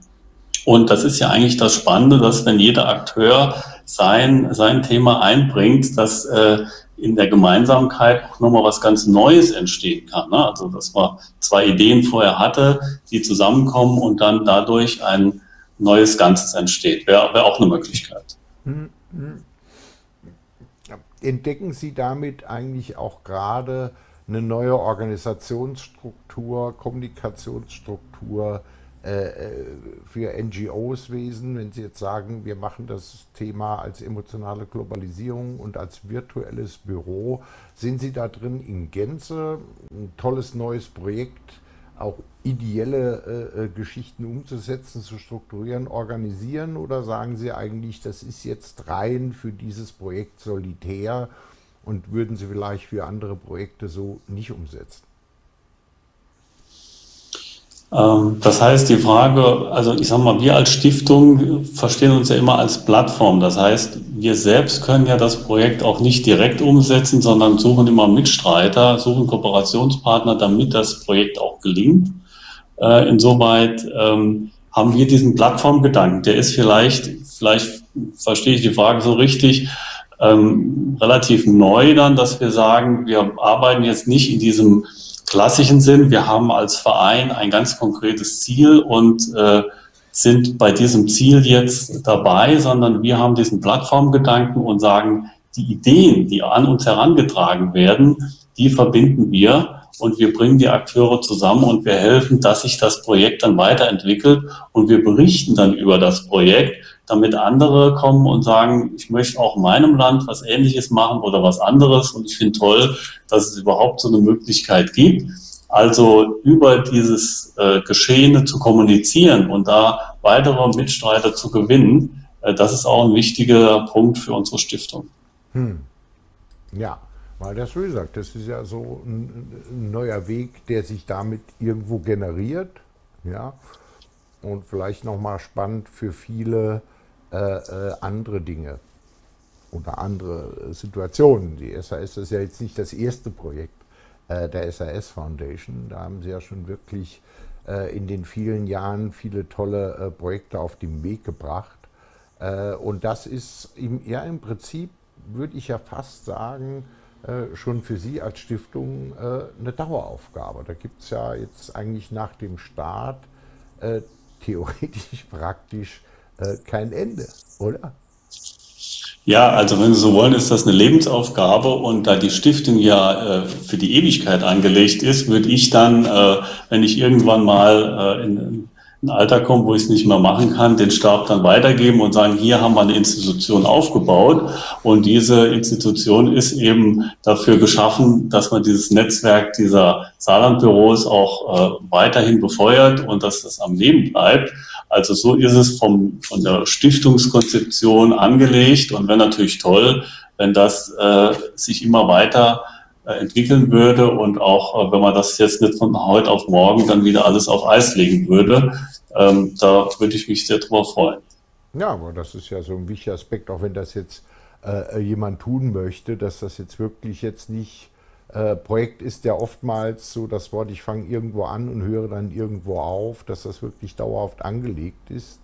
Und das ist ja eigentlich das Spannende, dass wenn jeder Akteur sein, sein Thema einbringt, dass äh, in der Gemeinsamkeit auch nochmal was ganz Neues entstehen kann. Ne? Also dass man zwei Ideen vorher hatte, die zusammenkommen und dann dadurch ein neues Ganzes entsteht. Wäre wär auch eine Möglichkeit. Hm, hm. Entdecken Sie damit eigentlich auch gerade eine neue Organisationsstruktur, Kommunikationsstruktur, für NGOs Wesen, wenn Sie jetzt sagen, wir machen das Thema als emotionale Globalisierung und als virtuelles Büro, sind Sie da drin in Gänze? Ein tolles neues Projekt, auch ideelle äh, äh, Geschichten umzusetzen, zu strukturieren, organisieren? Oder sagen Sie eigentlich, das ist jetzt rein für dieses Projekt solitär und würden Sie vielleicht für andere Projekte so nicht umsetzen? Ähm, das heißt, die Frage, also ich sage mal, wir als Stiftung verstehen uns ja immer als Plattform. Das heißt, wir selbst können ja das Projekt auch nicht direkt umsetzen, sondern suchen immer Mitstreiter, suchen Kooperationspartner, damit das Projekt auch gelingt. Äh, insoweit ähm, haben wir diesen Plattformgedanken. Der ist vielleicht, vielleicht verstehe ich die Frage so richtig, ähm, relativ neu dann, dass wir sagen, wir arbeiten jetzt nicht in diesem klassischen Sinn. Wir haben als Verein ein ganz konkretes Ziel und äh, sind bei diesem Ziel jetzt dabei, sondern wir haben diesen Plattformgedanken und sagen, die Ideen, die an uns herangetragen werden, die verbinden wir und wir bringen die Akteure zusammen und wir helfen, dass sich das Projekt dann weiterentwickelt und wir berichten dann über das Projekt, damit andere kommen und sagen, ich möchte auch in meinem Land was Ähnliches machen oder was anderes und ich finde toll, dass es überhaupt so eine Möglichkeit gibt. Also über dieses äh, Geschehene zu kommunizieren und da weitere Mitstreiter zu gewinnen, äh, das ist auch ein wichtiger Punkt für unsere Stiftung. Hm. Ja, weil das, wie gesagt, das ist ja so ein, ein neuer Weg, der sich damit irgendwo generiert. Ja, und vielleicht nochmal spannend für viele äh, äh, andere Dinge oder andere Situationen. Die SAS ist ja jetzt nicht das erste Projekt äh, der SAS Foundation. Da haben sie ja schon wirklich äh, in den vielen Jahren viele tolle äh, Projekte auf den Weg gebracht. Äh, und das ist im, ja im Prinzip, würde ich ja fast sagen, schon für Sie als Stiftung eine Daueraufgabe. Da gibt es ja jetzt eigentlich nach dem Start theoretisch praktisch äh, kein Ende, oder? Ja, also wenn Sie so wollen, ist das eine Lebensaufgabe und da die Stiftung ja äh, für die Ewigkeit angelegt ist, würde ich dann, äh, wenn ich irgendwann mal äh, in, ein Alter komme, wo ich es nicht mehr machen kann, den Stab dann weitergeben und sagen, hier haben wir eine Institution aufgebaut und diese Institution ist eben dafür geschaffen, dass man dieses Netzwerk dieser Saarlandbüros auch äh, weiterhin befeuert und dass das am Leben bleibt. Also so ist es vom, von der Stiftungskonzeption angelegt und wäre natürlich toll, wenn das äh, sich immer weiter äh, entwickeln würde und auch, äh, wenn man das jetzt nicht von heute auf morgen dann wieder alles auf Eis legen würde, ähm, da würde ich mich sehr drüber freuen. Ja, aber das ist ja so ein wichtiger Aspekt, auch wenn das jetzt äh, jemand tun möchte, dass das jetzt wirklich jetzt nicht äh, Projekt ist ja oftmals so das Wort, ich fange irgendwo an und höre dann irgendwo auf, dass das wirklich dauerhaft angelegt ist.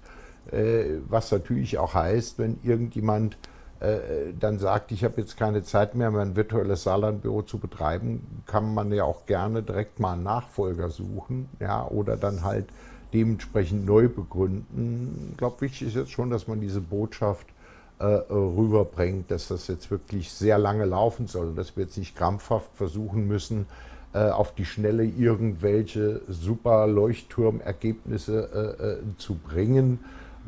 Äh, was natürlich auch heißt, wenn irgendjemand äh, dann sagt, ich habe jetzt keine Zeit mehr, mein virtuelles Saarlandbüro zu betreiben, kann man ja auch gerne direkt mal einen Nachfolger suchen, ja, oder dann halt dementsprechend neu begründen. Ich glaube, wichtig ist jetzt schon, dass man diese Botschaft äh, rüberbringt, dass das jetzt wirklich sehr lange laufen soll, dass wir jetzt nicht krampfhaft versuchen müssen, äh, auf die Schnelle irgendwelche super Leuchtturmergebnisse äh, zu bringen,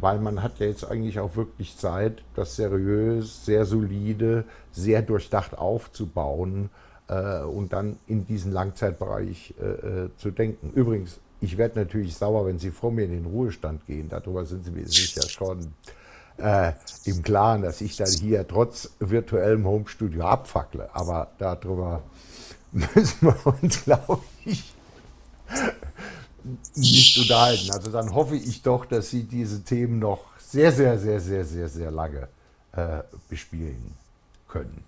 weil man hat ja jetzt eigentlich auch wirklich Zeit, das seriös, sehr solide, sehr durchdacht aufzubauen und dann in diesen Langzeitbereich zu denken. Übrigens, ich werde natürlich sauer, wenn Sie vor mir in den Ruhestand gehen. Darüber sind Sie mir sicher schon äh, im Klaren, dass ich dann hier trotz virtuellem Homestudio abfackle. Aber darüber müssen wir uns, glaube ich, nicht unterhalten. Also dann hoffe ich doch, dass Sie diese Themen noch sehr, sehr, sehr, sehr, sehr, sehr lange äh, bespielen können.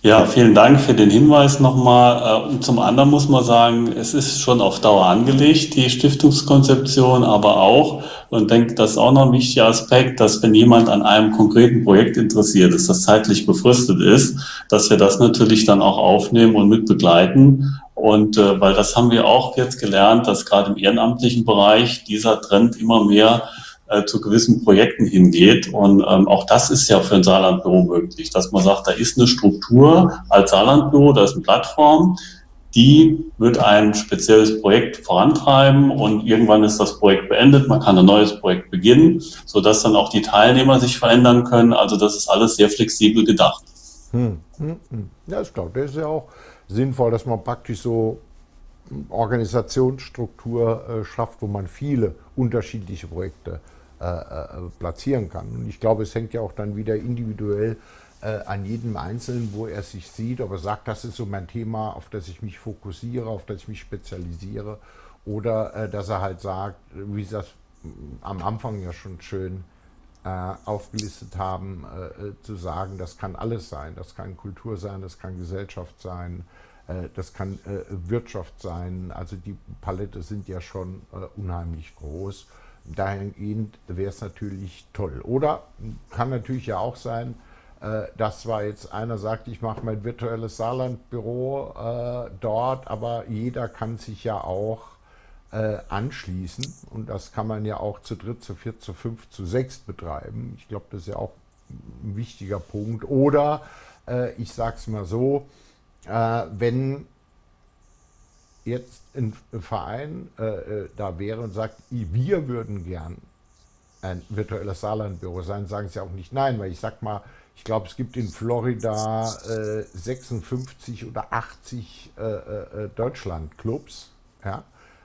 Ja, vielen Dank für den Hinweis nochmal. Äh, und zum anderen muss man sagen, es ist schon auf Dauer angelegt, die Stiftungskonzeption, aber auch, und denke, das ist auch noch ein wichtiger Aspekt, dass wenn jemand an einem konkreten Projekt interessiert ist, das zeitlich befristet ist, dass wir das natürlich dann auch aufnehmen und mit begleiten. Und äh, weil das haben wir auch jetzt gelernt, dass gerade im ehrenamtlichen Bereich dieser Trend immer mehr äh, zu gewissen Projekten hingeht. Und ähm, auch das ist ja für ein Saarlandbüro möglich, dass man sagt, da ist eine Struktur als Saarlandbüro, da ist eine Plattform, die wird ein spezielles Projekt vorantreiben und irgendwann ist das Projekt beendet, man kann ein neues Projekt beginnen, sodass dann auch die Teilnehmer sich verändern können. Also das ist alles sehr flexibel gedacht. Hm, hm, hm. Ja, ich glaube, das ist ja auch sinnvoll, dass man praktisch so Organisationsstruktur äh, schafft, wo man viele unterschiedliche Projekte äh, platzieren kann. Und ich glaube, es hängt ja auch dann wieder individuell äh, an jedem Einzelnen, wo er sich sieht, ob er sagt, das ist so mein Thema, auf das ich mich fokussiere, auf das ich mich spezialisiere, oder äh, dass er halt sagt, wie Sie das am Anfang ja schon schön äh, aufgelistet haben, äh, zu sagen, das kann alles sein, das kann Kultur sein, das kann Gesellschaft sein, das kann Wirtschaft sein, also die Palette sind ja schon unheimlich groß dahingehend wäre es natürlich toll. Oder kann natürlich ja auch sein, äh, dass zwar jetzt einer sagt, ich mache mein virtuelles Saarlandbüro äh, dort, aber jeder kann sich ja auch äh, anschließen und das kann man ja auch zu dritt, zu viert, zu fünf, zu sechs betreiben. Ich glaube, das ist ja auch ein wichtiger Punkt. Oder äh, ich sage es mal so, äh, wenn jetzt ein Verein äh, äh, da wäre und sagt, wir würden gern ein virtuelles Saarlandbüro sein, sagen sie auch nicht nein, weil ich sag mal, ich glaube, es gibt in Florida äh, 56 oder 80 äh, äh, Deutschlandclubs, ja,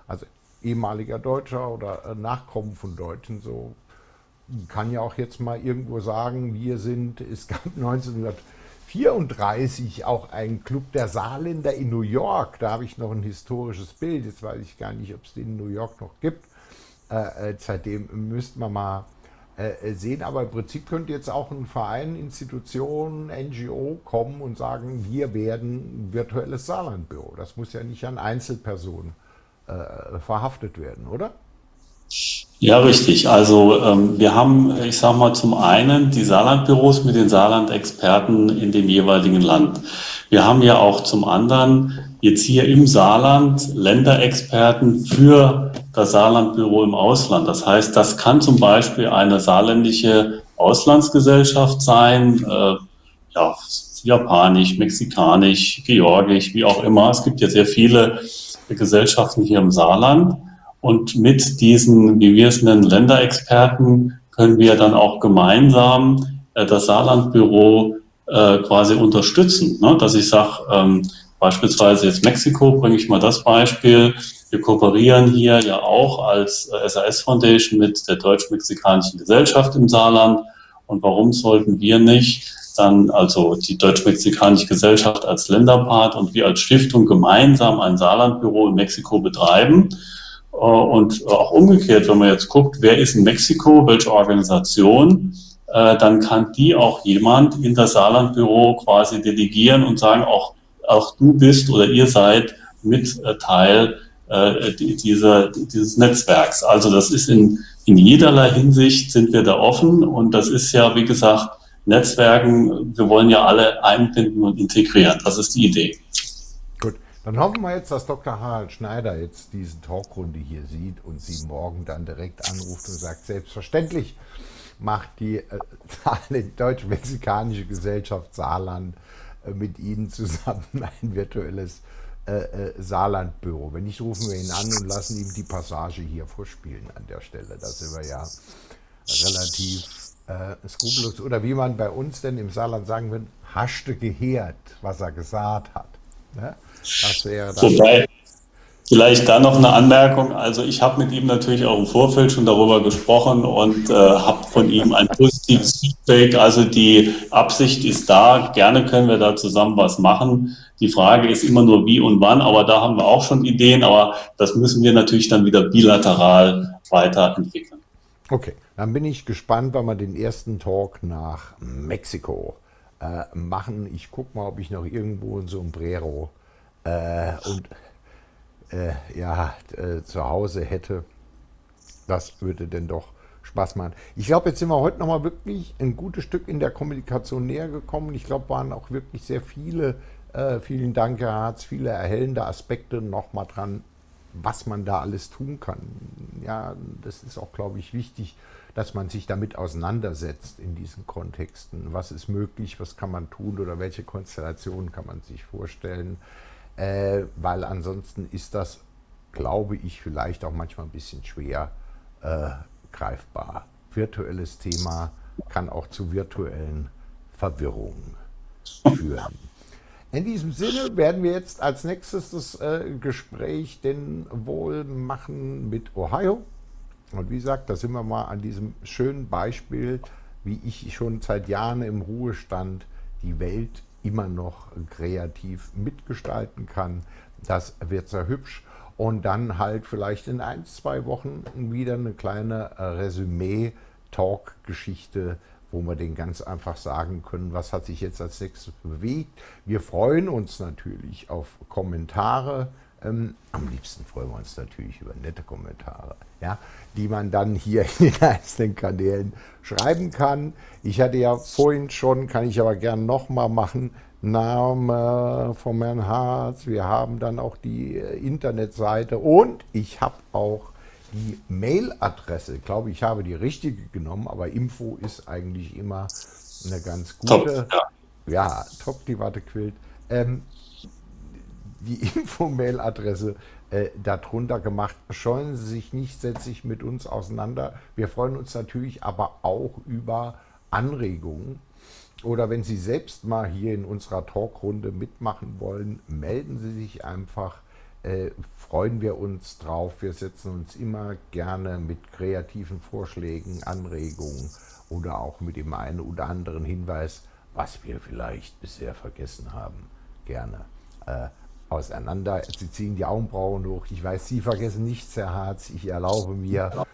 also ehemaliger Deutscher oder äh, Nachkommen von Deutschen, so kann ja auch jetzt mal irgendwo sagen, wir sind, es gab 1900 34 auch ein Club der Saarländer in New York. Da habe ich noch ein historisches Bild. Jetzt weiß ich gar nicht, ob es den in New York noch gibt. Äh, äh seitdem müssten wir mal äh, sehen. Aber im Prinzip könnte jetzt auch ein Verein, Institution, NGO kommen und sagen, wir werden ein virtuelles Saarlandbüro. Das muss ja nicht an Einzelpersonen äh, verhaftet werden, oder? Ja, richtig. Also ähm, wir haben, ich sage mal, zum einen die Saarlandbüros mit den Saarland-Experten in dem jeweiligen Land. Wir haben ja auch zum anderen jetzt hier im Saarland Länderexperten für das Saarlandbüro im Ausland. Das heißt, das kann zum Beispiel eine saarländische Auslandsgesellschaft sein, äh, ja, japanisch, mexikanisch, georgisch, wie auch immer. Es gibt ja sehr viele Gesellschaften hier im Saarland. Und mit diesen, wie wir es nennen, Länderexperten können wir dann auch gemeinsam äh, das Saarlandbüro äh, quasi unterstützen. Ne? Dass ich sage, ähm, beispielsweise jetzt Mexiko, bringe ich mal das Beispiel. Wir kooperieren hier ja auch als äh, SAS Foundation mit der Deutsch-Mexikanischen Gesellschaft im Saarland. Und warum sollten wir nicht dann also die Deutsch-Mexikanische Gesellschaft als Länderpart und wir als Stiftung gemeinsam ein Saarlandbüro in Mexiko betreiben? Äh, und auch umgekehrt, wenn man jetzt guckt, wer ist in Mexiko, welche Organisation, äh, dann kann die auch jemand in das Saarlandbüro quasi delegieren und sagen, auch, auch du bist oder ihr seid mit äh, Teil dieser, dieses Netzwerks. Also das ist in, in jederlei Hinsicht sind wir da offen und das ist ja, wie gesagt, Netzwerken, wir wollen ja alle einbinden und integrieren. Das ist die Idee. Dann hoffen wir jetzt, dass Dr. Harald Schneider jetzt diese Talkrunde hier sieht und Sie morgen dann direkt anruft und sagt, selbstverständlich macht die äh, deutsch-mexikanische Gesellschaft Saarland äh, mit Ihnen zusammen ein virtuelles äh, äh, Saarlandbüro. Wenn nicht, rufen wir ihn an und lassen ihm die Passage hier vorspielen an der Stelle. Da sind wir ja relativ äh, skrupellos. Oder wie man bei uns denn im Saarland sagen würde, haschte gehört, was er gesagt hat. Ne? Das wäre Wobei, vielleicht da noch eine Anmerkung. Also ich habe mit ihm natürlich auch im Vorfeld schon darüber gesprochen und äh, habe von ihm ein positives Feedback. Also die Absicht ist da. Gerne können wir da zusammen was machen. Die Frage ist immer nur wie und wann, aber da haben wir auch schon Ideen, aber das müssen wir natürlich dann wieder bilateral weiterentwickeln. Okay, dann bin ich gespannt, wann wir den ersten Talk nach Mexiko äh, machen. Ich gucke mal, ob ich noch irgendwo ein Sombrero äh, und äh, ja, äh, zu Hause hätte. Das würde denn doch Spaß machen. Ich glaube, jetzt sind wir heute nochmal wirklich ein gutes Stück in der Kommunikation näher gekommen. Ich glaube, waren auch wirklich sehr viele, äh, vielen Dank, Herr Harz, viele erhellende Aspekte nochmal dran, was man da alles tun kann. Ja, das ist auch, glaube ich, wichtig, dass man sich damit auseinandersetzt in diesen Kontexten. Was ist möglich, was kann man tun oder welche Konstellationen kann man sich vorstellen? Äh, weil ansonsten ist das, glaube ich, vielleicht auch manchmal ein bisschen schwer äh, greifbar. Virtuelles Thema kann auch zu virtuellen Verwirrungen führen. In diesem Sinne werden wir jetzt als nächstes das äh, Gespräch denn wohl machen mit Ohio. Und wie gesagt, da sind wir mal an diesem schönen Beispiel, wie ich schon seit Jahren im Ruhestand die Welt immer noch kreativ mitgestalten kann. Das wird sehr hübsch. Und dann halt vielleicht in ein, zwei Wochen wieder eine kleine äh, Resümee-Talk-Geschichte wo wir den ganz einfach sagen können, was hat sich jetzt als nächstes bewegt. Wir freuen uns natürlich auf Kommentare. Ähm, am liebsten freuen wir uns natürlich über nette Kommentare, ja, die man dann hier in den einzelnen Kanälen schreiben kann. Ich hatte ja vorhin schon, kann ich aber gerne nochmal machen, Name von Herrn Harz. Wir haben dann auch die äh, Internetseite und ich habe auch die Mailadresse, ich glaube, ich habe die richtige genommen, aber Info ist eigentlich immer eine ganz gute. Top, ja. ja, top, die Wartequilt. Ähm, die Info-Mail-Adresse äh, darunter gemacht. Scheuen Sie sich nicht, setze sich mit uns auseinander. Wir freuen uns natürlich aber auch über Anregungen. Oder wenn Sie selbst mal hier in unserer Talkrunde mitmachen wollen, melden Sie sich einfach äh, freuen wir uns drauf. Wir setzen uns immer gerne mit kreativen Vorschlägen, Anregungen oder auch mit dem einen oder anderen Hinweis, was wir vielleicht bisher vergessen haben, gerne äh, auseinander. Sie ziehen die Augenbrauen hoch. Ich weiß, Sie vergessen nichts, Herr Harz. Ich erlaube mir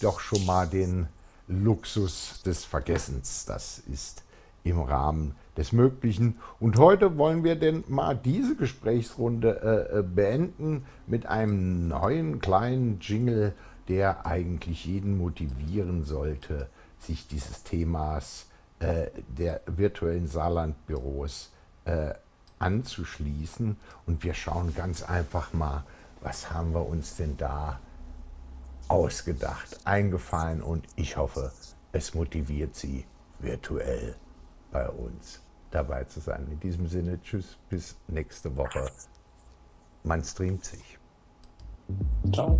doch schon mal den Luxus des Vergessens. Das ist im Rahmen des Möglichen. Und heute wollen wir denn mal diese Gesprächsrunde äh, äh, beenden mit einem neuen kleinen Jingle, der eigentlich jeden motivieren sollte, sich dieses Themas äh, der virtuellen Saarlandbüros äh, anzuschließen. Und wir schauen ganz einfach mal, was haben wir uns denn da ausgedacht, eingefallen und ich hoffe, es motiviert Sie virtuell bei uns dabei zu sein. In diesem Sinne, tschüss, bis nächste Woche. Man streamt sich. Ciao.